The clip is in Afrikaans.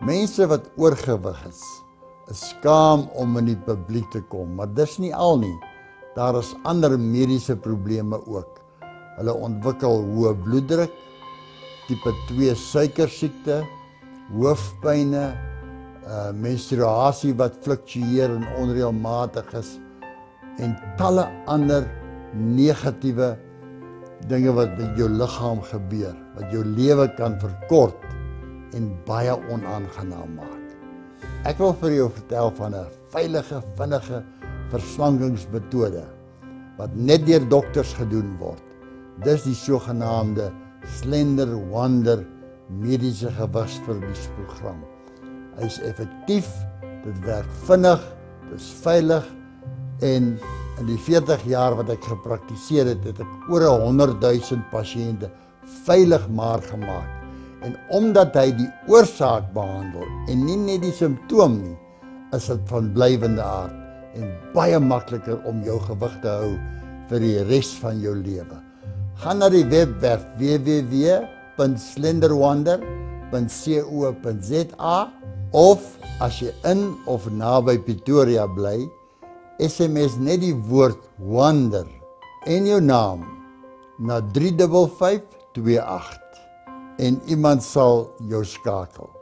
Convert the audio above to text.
Mense wat oorgewig is, is skaam om in die publiek te kom, maar dis nie al nie. Daar is ander mediese probleme ook. Hulle ontwikkel hoë bloeddruk, tipe 2 suikersiekte, hoofpynne, uh menstruasie wat fluktueer en onreëlmatig is en talle ander negatiewe dinge wat met jou liggaam gebeur wat jou lewe kan verkort en baie onaangenaam maak. Ek wil vir jou vertel van 'n veilige, vinnige verslankingsmetode wat net deur dokters gedoen word. Dis die sogenaamde Slender Wonder mediese gewigsverliesprogram. Hy's effektief, dit werk vinnig, dit is veilig en in die 40 jaar wat ek gepraktiseer het, het ek oor 100 000 pasiënte veilig maar gemaak. En omdat hy die oorsaak behandel en nie net die simptoom nie, is dit van blywende aard en baie makliker om jou gewig te hou vir die res van jou lewe. Gaan na die webwerf www.slenderwonder.co.za of as jy in of naby Pretoria bly, SMS net die woord wonder en jou naam na 35528 en iemand sal jou skakel.